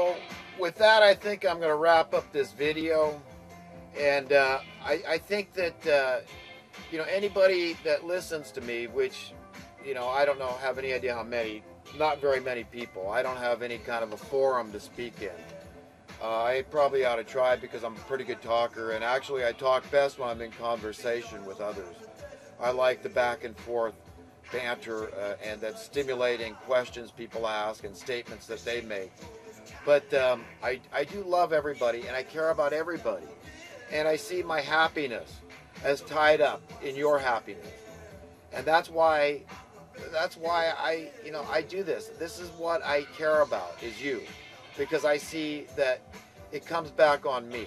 So with that, I think I'm going to wrap up this video. And uh, I, I, think that, uh, you know, anybody that listens to me, which, you know, I don't know, have any idea how many, not very many people. I don't have any kind of a forum to speak in. Uh, I probably ought to try because I'm a pretty good talker, and actually I talk best when I'm in conversation with others. I like the back and forth banter uh, and that stimulating questions people ask and statements that they make. But um, I, I do love everybody and I care about everybody. And I see my happiness as tied up in your happiness. And that's why that's why I you know I do this. This is what I care about is you. Because I see that it comes back on me.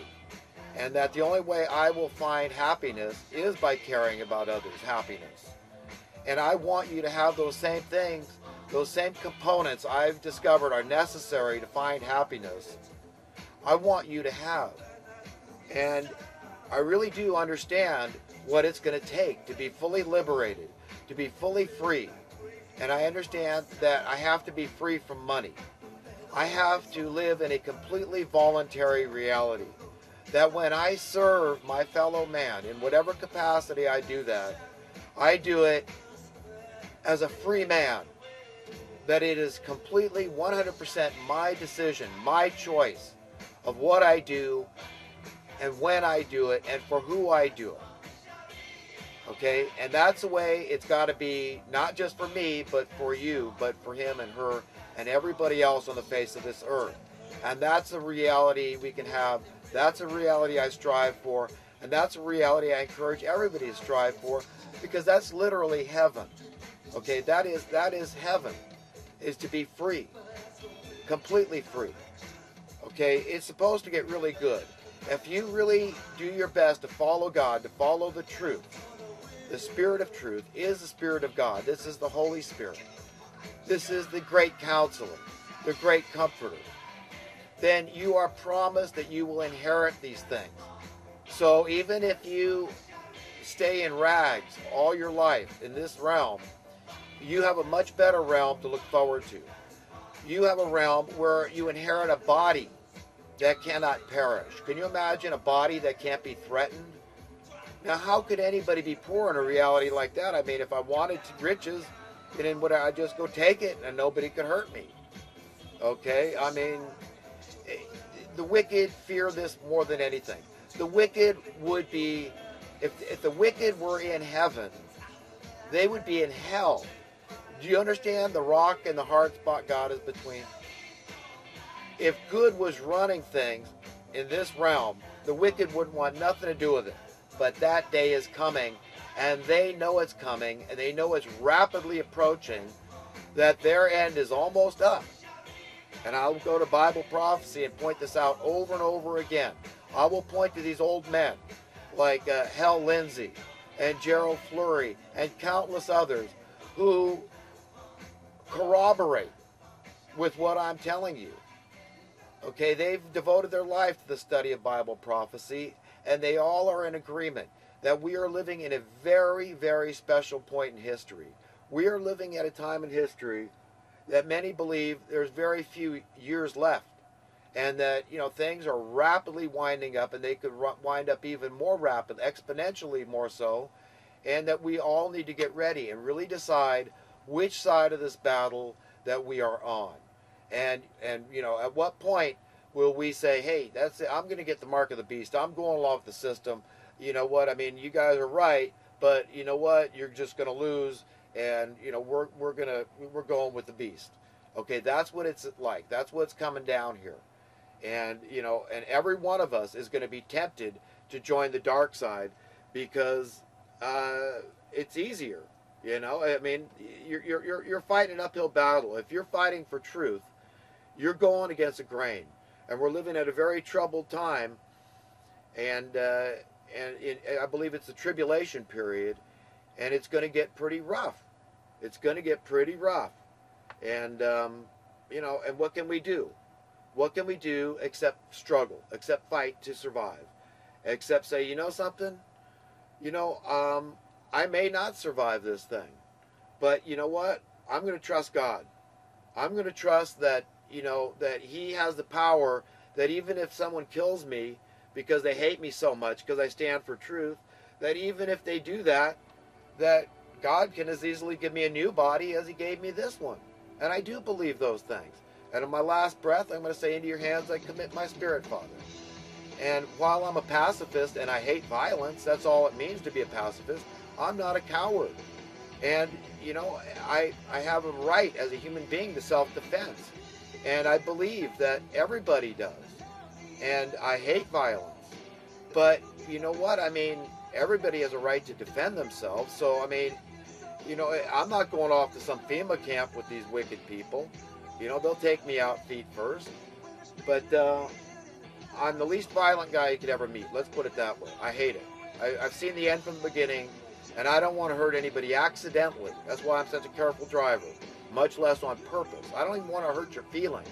And that the only way I will find happiness is by caring about others' happiness. And I want you to have those same things, those same components I've discovered are necessary to find happiness. I want you to have. And I really do understand what it's going to take to be fully liberated, to be fully free. And I understand that I have to be free from money. I have to live in a completely voluntary reality. That when I serve my fellow man, in whatever capacity I do that, I do it as a free man that it is completely 100% my decision, my choice of what I do and when I do it and for who I do it. Okay? And that's the way it's got to be, not just for me, but for you, but for him and her and everybody else on the face of this earth. And that's a reality we can have. That's a reality I strive for. And that's a reality I encourage everybody to strive for because that's literally heaven. Okay, that is that is heaven, is to be free, completely free. Okay, it's supposed to get really good. If you really do your best to follow God, to follow the truth, the Spirit of truth is the Spirit of God. This is the Holy Spirit. This is the great counselor, the great comforter. Then you are promised that you will inherit these things. So even if you stay in rags all your life in this realm, you have a much better realm to look forward to. You have a realm where you inherit a body that cannot perish. Can you imagine a body that can't be threatened? Now, how could anybody be poor in a reality like that? I mean, if I wanted riches, then would I just go take it and nobody could hurt me? Okay, I mean, the wicked fear this more than anything. The wicked would be, if, if the wicked were in heaven, they would be in hell do you understand the rock and the hard spot God is between? If good was running things in this realm, the wicked wouldn't want nothing to do with it. But that day is coming, and they know it's coming, and they know it's rapidly approaching, that their end is almost up. And I'll go to Bible prophecy and point this out over and over again. I will point to these old men like uh, Hal Lindsey and Gerald Flurry and countless others who corroborate with what I'm telling you. Okay, they've devoted their life to the study of Bible prophecy, and they all are in agreement that we are living in a very, very special point in history. We are living at a time in history that many believe there's very few years left, and that you know things are rapidly winding up, and they could wind up even more rapid, exponentially more so, and that we all need to get ready and really decide which side of this battle that we are on. And and you know, at what point will we say, "Hey, that's it. I'm going to get the mark of the beast. I'm going along with the system." You know what? I mean, you guys are right, but you know what? You're just going to lose and you know, we're we're going to we're going with the beast. Okay, that's what it's like. That's what's coming down here. And you know, and every one of us is going to be tempted to join the dark side because uh, it's easier. You know, I mean, you're, you're, you're fighting an uphill battle. If you're fighting for truth, you're going against the grain. And we're living at a very troubled time. And, uh, and it, I believe it's the tribulation period. And it's going to get pretty rough. It's going to get pretty rough. And, um, you know, and what can we do? What can we do except struggle, except fight to survive? Except say, you know something? You know, um, I may not survive this thing. But you know what? I'm going to trust God. I'm going to trust that you know, that He has the power that even if someone kills me because they hate me so much because I stand for truth, that even if they do that, that God can as easily give me a new body as He gave me this one. And I do believe those things. And in my last breath, I'm going to say, Into your hands I commit my spirit, Father. And while I'm a pacifist and I hate violence, that's all it means to be a pacifist, I'm not a coward. And, you know, I, I have a right as a human being to self defense. And I believe that everybody does. And I hate violence. But you know what? I mean, everybody has a right to defend themselves. So, I mean, you know, I'm not going off to some FEMA camp with these wicked people. You know, they'll take me out feet first. But uh, I'm the least violent guy you could ever meet. Let's put it that way. I hate it. I, I've seen the end from the beginning, and I don't want to hurt anybody accidentally. That's why I'm such a careful driver, much less on purpose. I don't even want to hurt your feelings.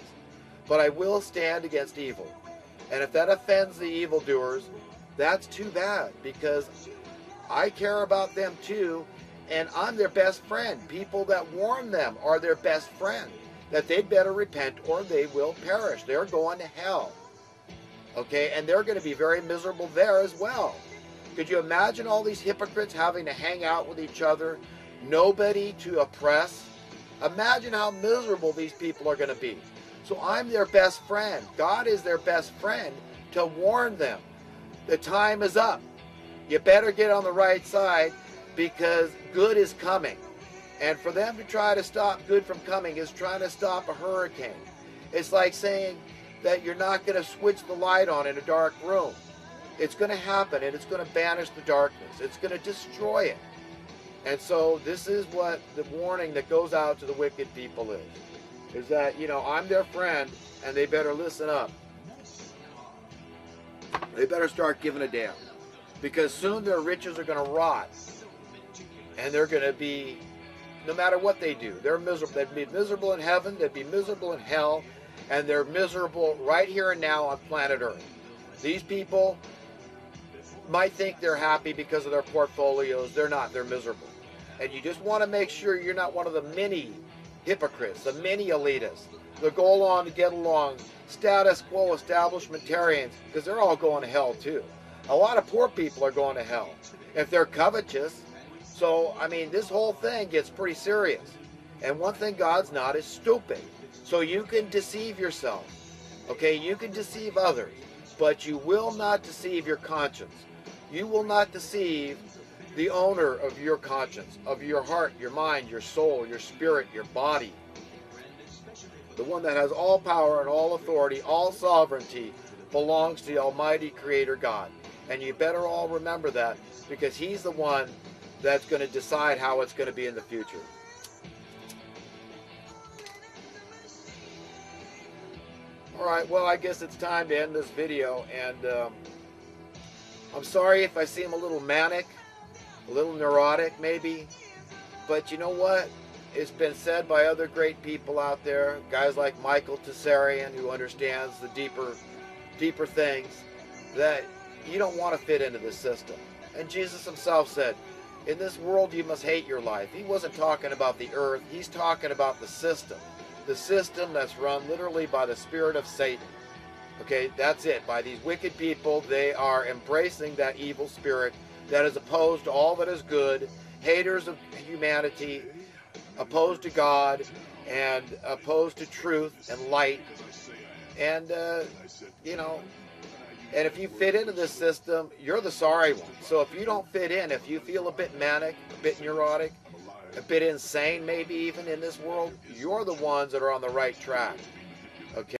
But I will stand against evil. And if that offends the evildoers, that's too bad because I care about them too, and I'm their best friend. People that warn them are their best friend that they'd better repent or they will perish. They're going to hell. Okay, and they're going to be very miserable there as well. Could you imagine all these hypocrites having to hang out with each other, nobody to oppress? Imagine how miserable these people are going to be. So I'm their best friend. God is their best friend to warn them. The time is up. You better get on the right side because good is coming. And for them to try to stop good from coming is trying to stop a hurricane. It's like saying that you're not going to switch the light on in a dark room. It's going to happen and it's going to banish the darkness. It's going to destroy it. And so this is what the warning that goes out to the wicked people is. Is that, you know, I'm their friend and they better listen up. They better start giving a damn. Because soon their riches are going to rot. And they're going to be, no matter what they do, they're miserable. They'd be miserable in heaven, they'd be miserable in hell, and they're miserable right here and now on planet Earth. These people might think they're happy because of their portfolios. They're not, they're miserable. And you just want to make sure you're not one of the many hypocrites, the many elitists that go along to get along, status quo establishmentarians, because they're all going to hell too. A lot of poor people are going to hell if they're covetous. So, I mean, this whole thing gets pretty serious. And one thing God's not is stupid. So you can deceive yourself. Okay, you can deceive others, but you will not deceive your conscience. You will not deceive the owner of your conscience, of your heart, your mind, your soul, your spirit, your body. The one that has all power and all authority, all sovereignty, belongs to the Almighty Creator God. And you better all remember that because He's the one that's going to decide how it's going to be in the future. All right, well, I guess it's time to end this video. And um, I'm sorry if I seem a little manic, a little neurotic maybe. But you know what? It's been said by other great people out there, guys like Michael Tsarion, who understands the deeper, deeper things, that you don't want to fit into this system. And Jesus himself said, in this world you must hate your life. He wasn't talking about the earth, he's talking about the system. The system that's run literally by the spirit of Satan. Okay, that's it. By these wicked people, they are embracing that evil spirit that is opposed to all that is good, haters of humanity, opposed to God, and opposed to truth and light. And, uh, you know, and if you fit into this system, you're the sorry one. So if you don't fit in, if you feel a bit manic, a bit neurotic, a bit insane maybe even in this world, you're the ones that are on the right track. Okay?